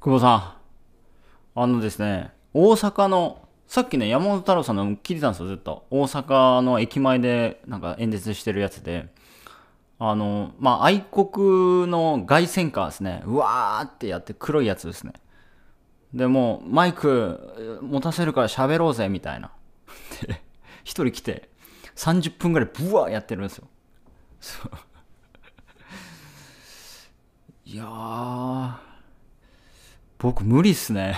久保さん、あのですね、大阪の、さっきね、山本太郎さんの聞いてたんですよ、ずっと。大阪の駅前で、なんか演説してるやつで、あの、まあ、愛国の凱旋カーですね。うわーってやって黒いやつですね。でもう、マイク持たせるから喋ろうぜ、みたいな。で、一人来て、30分ぐらいブワーやってるんですよ。そう。いやー、僕無理っすね。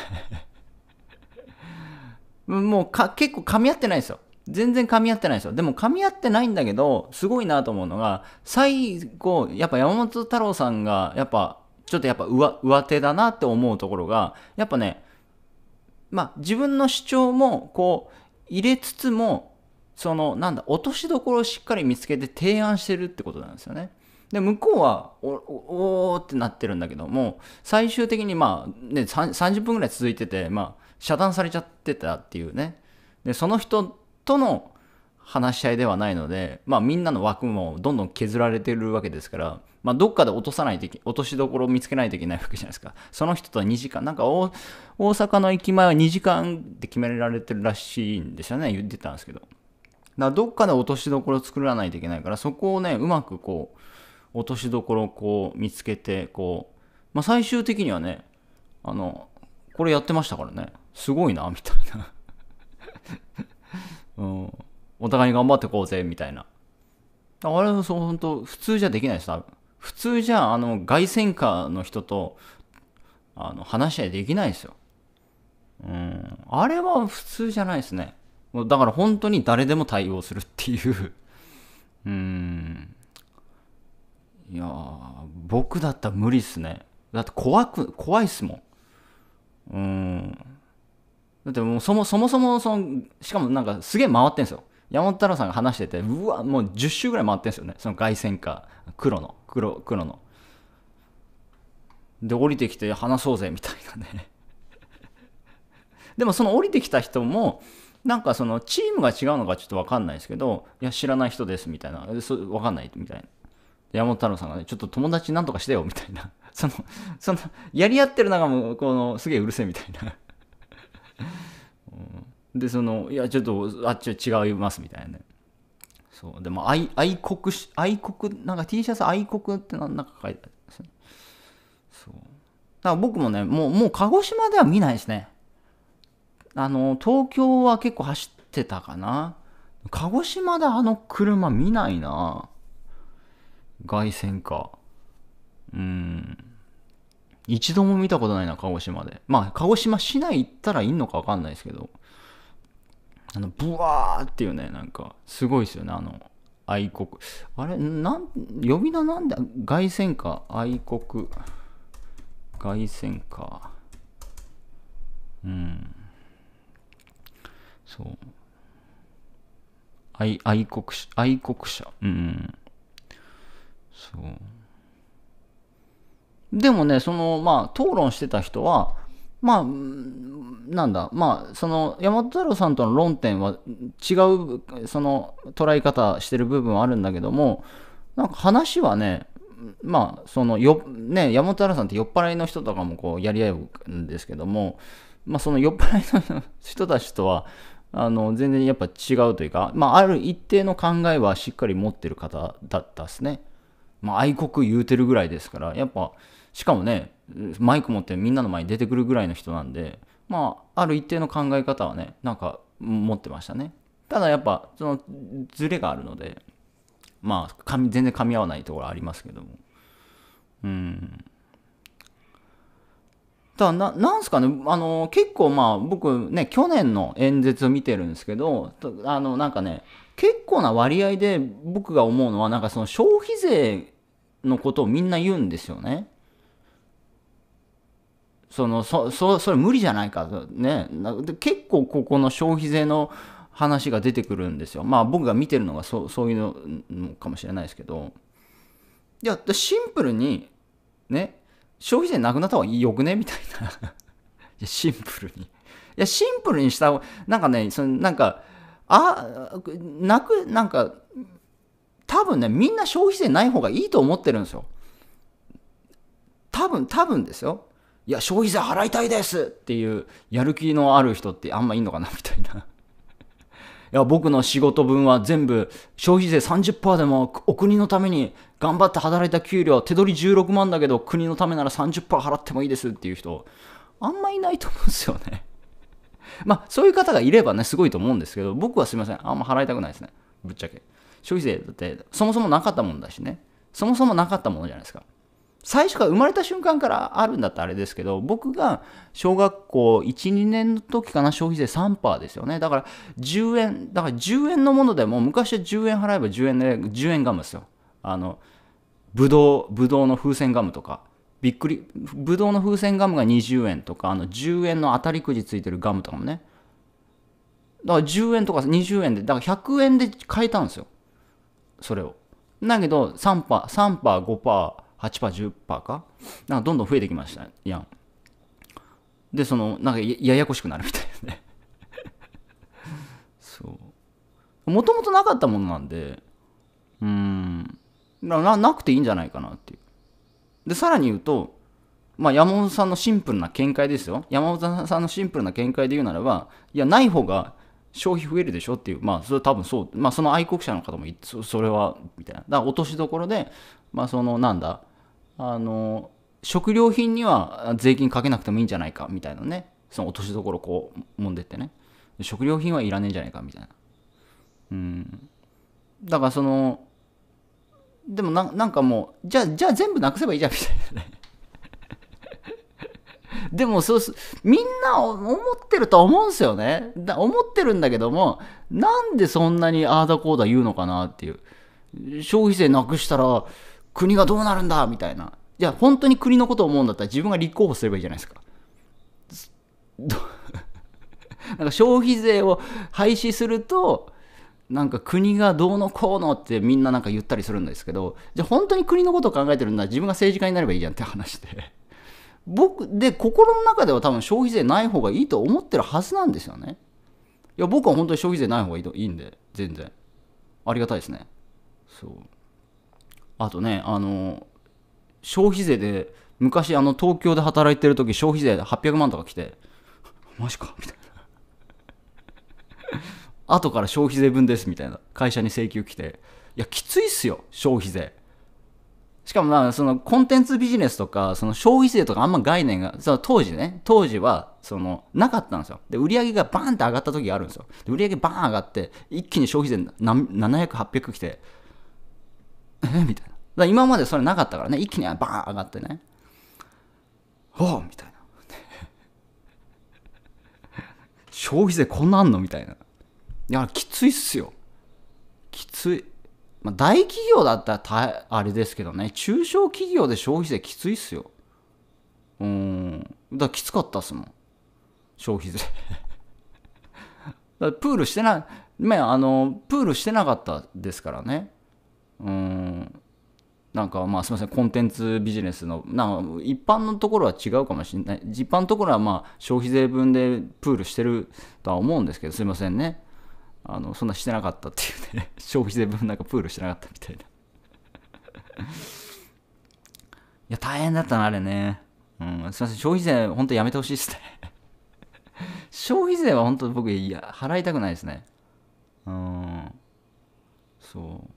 もうか結構噛み合ってないですよ。全然噛み合ってないですよ。でも噛み合ってないんだけど、すごいなと思うのが、最後、やっぱ山本太郎さんが、やっぱ、ちょっとやっぱ上上手だなって思うところが、やっぱね、まあ自分の主張もこう入れつつも、そのなんだ、落としどころをしっかり見つけて提案してるってことなんですよね。で、向こうはお、お、おーってなってるんだけども、最終的にまあ、ね、30分ぐらい続いてて、まあ、遮断されちゃってたっていうね。で、その人との話し合いではないので、まあみんなの枠もどんどん削られてるわけですから、まあどっかで落とさないといけ、落としどころを見つけないといけないわけじゃないですか。その人とは2時間、なんか大阪の駅前は2時間で決められてるらしいんですよね、言ってたんですけど。だからどっかで落としどころを作らないといけないから、そこをね、うまくこう、落としどころをこう見つけて、こう、まあ最終的にはね、あの、これやってましたからね、すごいな、みたいな。うん、お互いに頑張ってこうぜ、みたいな。あれは、そう、本当普通じゃできないです、多分。普通じゃ、あの、外旋下の人と、あの、話し合いできないですよ。うん。あれは普通じゃないですね。だから本当に誰でも対応するっていううん。いや僕だったら無理っすね。だって怖く、怖いっすもん。うん。だってもうそもそもそもその、しかもなんかすげえ回ってんすよ。山本太郎さんが話してて、うわ、もう10周ぐらい回ってんすよね。その凱旋か、黒の、黒、黒の。で、降りてきて話そうぜ、みたいなね。でもその降りてきた人も、なんかそのチームが違うのかちょっとわかんないですけど、いや、知らない人です、みたいな。わかんない、みたいな。山本太郎さんがね、ちょっと友達なんとかしてよ、みたいな。その、その、やり合ってる中も、この、すげえうるせえみたいな。で、その、いや、ちょっと、あっちは違います、みたいなね。そう。でも、愛、愛国し、愛国、なんか T シャツ愛国ってなんか書いてあるんですね。そう。だから僕もね、もう、もう鹿児島では見ないですね。あの、東京は結構走ってたかな。鹿児島であの車見ないな。凱旋か。うん。一度も見たことないな、鹿児島で。まあ、鹿児島市内行ったらいんのかわかんないですけど。あの、ブワーっていうね、なんか、すごいですよね、あの、愛国。あれ、なん、呼び名なんだ凱旋か、愛国。凱旋か。うん。そう。愛、愛国、愛国者。うん。そう。でもね、その、まあ、討論してた人は、まあ、なんだ、まあ、その、山本太郎さんとの論点は違う、その、捉え方してる部分はあるんだけども、なんか話はね、まあ、その、よ、ね、山本太郎さんって酔っ払いの人とかもこう、やり合うんですけども、まあ、その酔っ払いの人たちとは、あの、全然やっぱ違うというか、まあ、ある一定の考えはしっかり持ってる方だったですね。まあ、愛国言うてるぐらいですから、やっぱ、しかもね、マイク持ってみんなの前に出てくるぐらいの人なんで、まあ、ある一定の考え方はね、なんか持ってましたね。ただやっぱ、その、ズレがあるので、まあ、全然噛み合わないところありますけども。うん。ただななんすかね、あの、結構まあ、僕ね、去年の演説を見てるんですけど、あの、なんかね、結構な割合で僕が思うのは、なんかその消費税のことをみんな言うんですよね。その、そ、そ、それ無理じゃないか。ね。結構ここの消費税の話が出てくるんですよ。まあ僕が見てるのがそそういうのかもしれないですけど。いや、シンプルに、ね、消費税なくなった方がよくね？みたいな。いや、シンプルに。いや、シンプルにしたなんかね、そのなんか、あ、なく、なんか、多分ね、みんな消費税ない方がいいと思ってるんですよ。多分、多分ですよ。いや、消費税払いたいですっていうやる気のある人ってあんまいんのかなみたいな。いや、僕の仕事分は全部消費税30%でもお国のために頑張って働いた給料、手取り16万だけど国のためなら30%払ってもいいですっていう人、あんまいないと思うんですよね。まあ、そういう方がいればね、すごいと思うんですけど、僕はすいません。あんま払いたくないですね。ぶっちゃけ。消費税だってそもそもなかったもんだしね。そもそもなかったものじゃないですか。最初から生まれた瞬間からあるんだったらあれですけど、僕が小学校1、2年の時かな、消費税3%ですよね。だから10円、だから10円のものでも、昔は10円払えば10円で、10円ガムですよ。あの、ぶどう、ぶどうの風船ガムとか、びっくり、ぶどうの風船ガムが20円とか、あの10円の当たりくじついてるガムとかもね。だから10円とか20円で、だから100円で買えたんですよ。それを。だけど3%、3%、5%、8%、10%かなんかどんどん増えてきましたやん。で、その、なんかややこしくなるみたいなね。そう。もともとなかったものなんで、うーんな、なくていいんじゃないかなっていう。で、さらに言うと、まあ、山本さんのシンプルな見解ですよ。山本さんのシンプルな見解で言うならば、いや、ない方が消費増えるでしょっていう、まあ、それ多分そう、まあ、その愛国者の方もそ、れは、みたいな。だから、落としどころで、まあ、その、なんだ、あの、食料品には税金かけなくてもいいんじゃないか、みたいなね。その落としどころこう、もんでってね。食料品はいらねえんじゃないか、みたいな。うん。だから、その、でもな、なんかもう、じゃあ、じゃあ全部なくせばいいじゃん、みたいなね。でもそうす、みんな思ってると思うんですよね。だ思ってるんだけども、なんでそんなにああだこうだ言うのかなっていう。消費税なくしたら国がどうなるんだみたいな。じゃあ本当に国のことを思うんだったら自分が立候補すればいいじゃないですか。なんか消費税を廃止すると、なんか国がどうのこうのってみんななんか言ったりするんですけど、じゃあ本当に国のことを考えてるんだ自分が政治家になればいいじゃんって話で。僕、で、心の中では多分消費税ない方がいいと思ってるはずなんですよね。いや、僕は本当に消費税ない方がいいといいんで、全然。ありがたいですね。そう。あとね、あの、消費税で、昔、あの、東京で働いてる時消費税で800万とか来て、マジかみたいな。後から消費税分ですみたいな会社に請求来て、いや、きついっすよ、消費税。しかもまあ、そのコンテンツビジネスとか、その消費税とかあんま概念が、その当時ね、当時は、その、なかったんですよ。で、売り上げがバーンって上がった時があるんですよ。で売り上げバーン上がって、一気に消費税700、800来て、えみたいな。だ今までそれなかったからね、一気にバーン上がってね。ほうみたいな。消費税こんなあんの？みたいな。いや、きついっすよ。きつい。まあ、大企業だったらあれですけどね、中小企業で消費税きついっすよ。うん。だからきつかったっすもん。消費税。だプールしてな、まあ、あの、プールしてなかったですからね。うん。なんかまあすみません、コンテンツビジネスの、なんか一般のところは違うかもしれない。一般のところはまあ消費税分でプールしてるとは思うんですけど、すみませんね。あのそんなしてなかったっていうね。消費税分なんかプールしてなかったみたいな。いや大変だったなあれね。うん。すいません。消費税本当やめてほしいですね。消費税は本当僕いや払いたくないですね。うん。そう。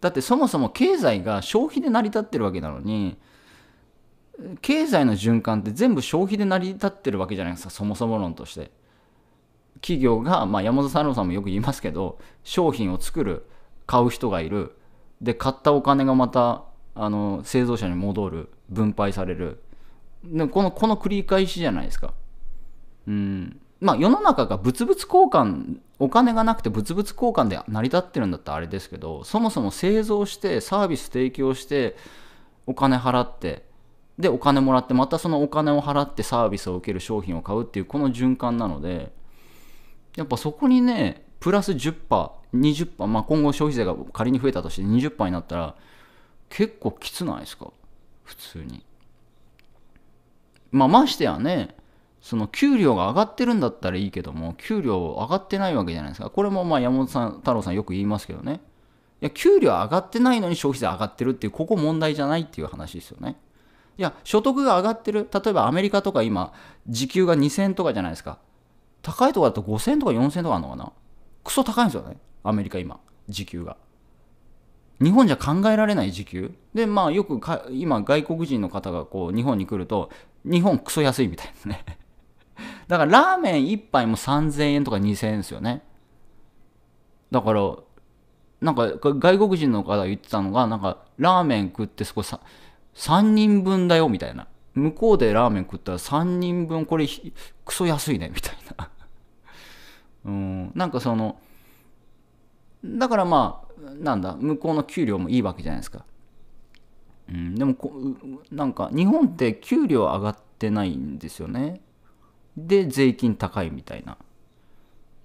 だってそもそも経済が消費で成り立ってるわけなのに経済の循環って全部消費で成り立ってるわけじゃないですかそもそも論として。企業が、まあ、山田太郎さんもよく言いますけど商品を作る買う人がいる。で買ったお金がまたあの製造者に戻る分配される。でこのこの繰り返しじゃないですか。うん。まあ世の中が物々交換お金がなくて物々交換で成り立ってるんだったらあれですけどそもそも製造してサービス提供してお金払ってでお金もらってまたそのお金を払ってサービスを受ける商品を買うっていうこの循環なのでやっぱそこにね、プラス10%、20%、まあ、今後消費税が仮に増えたとして20%になったら、結構きつないですか？普通に。まあ、ましてやね、その給料が上がってるんだったらいいけども、給料上がってないわけじゃないですか。これもまあ山本さん、太郎さんよく言いますけどね。いや、給料上がってないのに消費税上がってるっていう、ここ問題じゃないっていう話ですよね。いや所得が上がってる例えばアメリカとか今時給が2000とかじゃないですか高いとこだと5000とか4000とかあるのかな？クソ高いんですよねアメリカ今時給が。日本じゃ考えられない時給。でまあよくか今外国人の方がこう日本に来ると日本クソ安いみたいなね。だからラーメン1杯も3000円とか2000円ですよね。だからなんか外国人の方が言ってたのがなんかラーメン食ってそこさ3人分だよみたいな。向こうでラーメン食ったら3人分これクソ安いねみたいな。うん。なんかそのだからまあなんだ向こうの給料もいいわけじゃないですか、うん、でもこなんか日本って給料上がってないんですよね。で税金高いみたいな。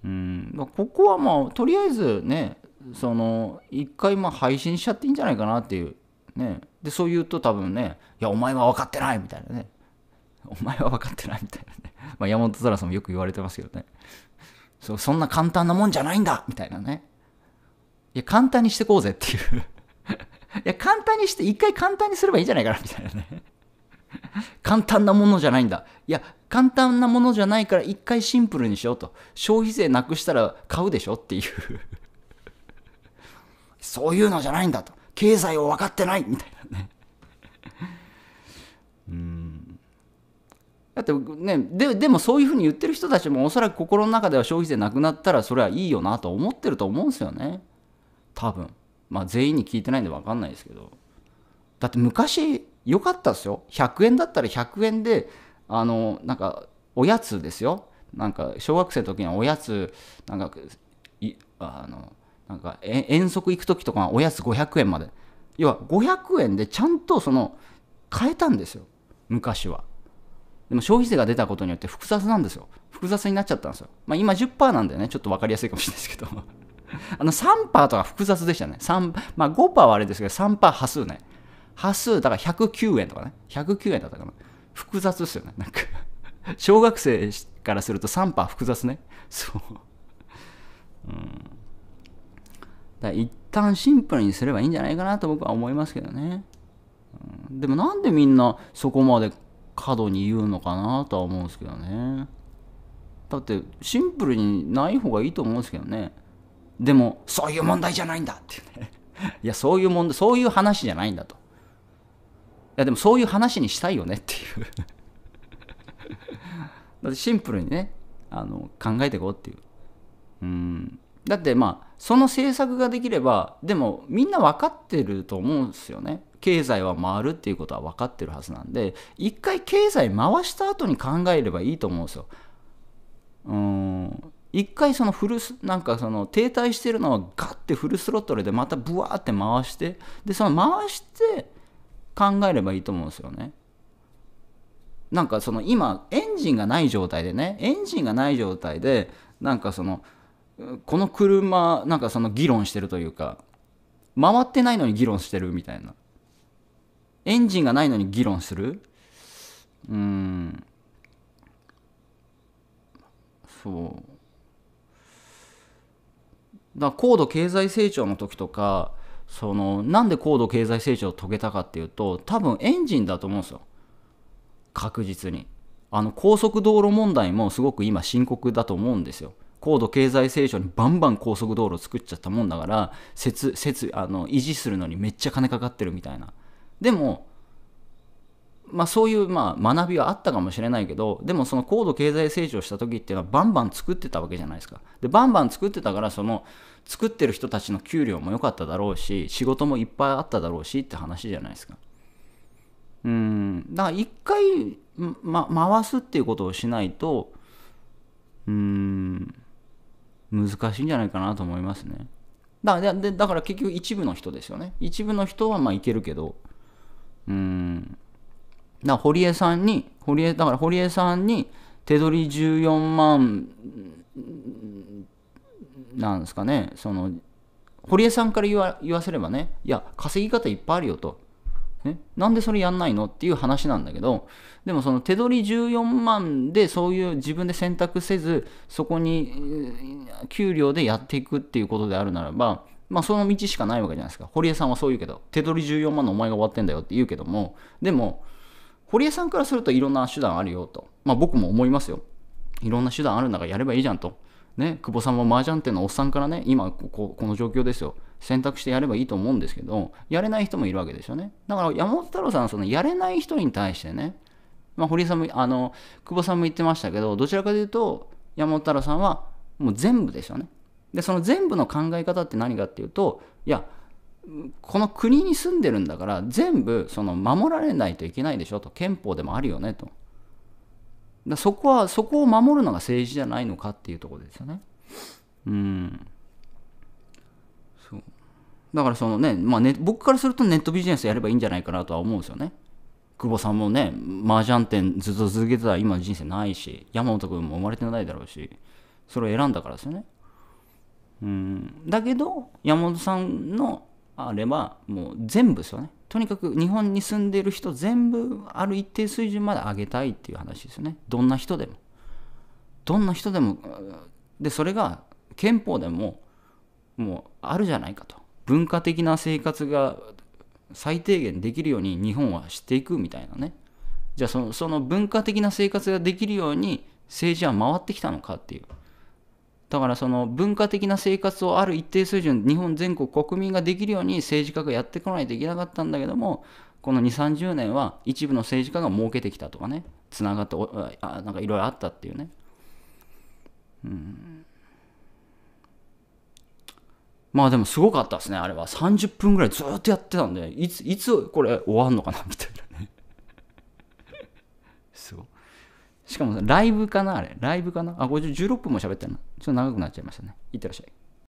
うん。ここはまあとりあえずねその一回まあ配信しちゃっていいんじゃないかなっていうね。でそう言うと多分ねいやお前は分かってないみたいなね。お前は分かってないみたいなね。まあ山本空さんもよく言われてますけどね。そそんな簡単なもんじゃないんだみたいなね。いや簡単にしてこうぜっていう。いや簡単にして一回簡単にすればいいんじゃないかなみたいなね。簡単なものじゃないんだ。いや簡単なものじゃないから一回シンプルにしようと。消費税なくしたら買うでしょっていう。そういうのじゃないんだと。経済を分かってないみたいなね。うん。だってねででもそういうふうに言ってる人たちもおそらく心の中では消費税なくなったらそれはいいよなと思ってると思うんですよね。多分。まあ全員に聞いてないんで分かんないですけど。だって昔良かったですよ。100円だったら100円であのなんかおやつですよ。なんか小学生の時にはおやつなんかあのなんか遠足行く時とかおやつ500円まで。要は500円でちゃんとその変えたんですよ。昔は。でも消費税が出たことによって複雑なんですよ。複雑になっちゃったんですよ。まあ今10%なんでねちょっと分かりやすいかもしれないですけど。あの3%とか複雑でしたね。3まあ5%はあれですけど3%端数ね。端数だから109円とかね。109円だったかな。複雑ですよね。なんか小学生からすると3%複雑ね。そう。うん。だ一旦シンプルにすればいいんじゃないかなと僕は思いますけどね、うん、でもなんでみんなそこまで過度に言うのかなとは思うんですけどね。だってシンプルにない方がいいと思うんですけどね。でもそういう問題じゃないんだっていうね。いやそういう問題そういう話じゃないんだと。いやでもそういう話にしたいよねっていう。だってシンプルにねあの考えていこうっていう。うん。だってまあその政策ができればでもみんな分かってると思うんですよね。経済は回るっていうことは分かってるはずなんで一回経済回した後に考えればいいと思うんですよ。うん。一回そのフルスなんかその停滞してるのをガッてフルスロットルでまたブワーって回してでその回して考えればいいと思うんですよね。なんかその今エンジンがない状態でねエンジンがない状態でなんかそのこの車なんかその議論してるというか回ってないのに議論してるみたいな。エンジンがないのに議論する。うん。そう。だ高度経済成長の時とかそのなんで高度経済成長を遂げたかっていうと多分エンジンだと思うんですよ。確実に。あの高速道路問題もすごく今深刻だと思うんですよ。高度経済成長にバンバン高速道路作っちゃったもんだから設設あの維持するのにめっちゃ金かかってるみたいな。でもまあそういうまあ学びはあったかもしれないけどでもその高度経済成長した時っていうのはバンバン作ってたわけじゃないですか。でバンバン作ってたからその作ってる人たちの給料も良かっただろうし仕事もいっぱいあっただろうしって話じゃないですか。うん。だから一回、ま、回すっていうことをしないとうん。難しいんじゃないかなと思いますね。だからでだから結局一部の人ですよね。一部の人はまあいけるけど、うん。だから堀江さんに、堀江、だから堀江さんに手取り14万なんですかね、その、堀江さんから言わせればね、いや、稼ぎ方いっぱいあるよと。ね、なんでそれやんないのっていう話なんだけどでもその手取り14万でそういう自分で選択せずそこに給料でやっていくっていうことであるならばまあその道しかないわけじゃないですか堀江さんはそう言うけど手取り14万のお前が終わってんだよって言うけどもでも堀江さんからするといろんな手段あるよと。まあ僕も思いますよ。いろんな手段あるんだからやればいいじゃんと。ね、久保さんも麻雀店のおっさんからね、今こここの状況ですよ。選択してやればいいと思うんですけど、やれない人もいるわけですよね。だから山本太郎さんはそのやれない人に対してね、まあ、堀江さんも、あの、久保さんも言ってましたけど、どちらかというと、山本太郎さんはもう全部ですよね。で、その全部の考え方って何かっていうと、いや、この国に住んでるんだから全部その守られないといけないでしょと憲法でもあるよねとだそこはそこを守るのが政治じゃないのかっていうところですよね。うん。そう。だからそのね,、まあね、僕からするとネットビジネスやればいいんじゃないかなとは思うんですよね。久保さんもね麻雀店ずっと続けてたら今の人生ないし山本君も生まれてないだろうしそれを選んだからですよね。うん。だけど山本さんのあればもう全部ですよね。とにかく日本に住んでいる人全部ある一定水準まで上げたいっていう話ですよね。どんな人でも。どんな人でもでそれが憲法でももうあるじゃないかと。文化的な生活が最低限できるように日本はしていくみたいなね。じゃあそのその文化的な生活ができるように政治は回ってきたのかっていう。だからその文化的な生活をある一定水準日本全国国民ができるように政治家がやってこないといけなかったんだけどもこの2 3 0年は一部の政治家が設けてきたとかねつながってあなんかいろいろあったっていうね。うん。まあでもすごかったですねあれは。30分ぐらいずっとやってたんでいついつこれ終わんのかなみたいなね。そう。しかもライブかなあれ。ライブかな？あ、これ16分も喋ってるな。ちょっと長くなっちゃいましたね。いってらっしゃい。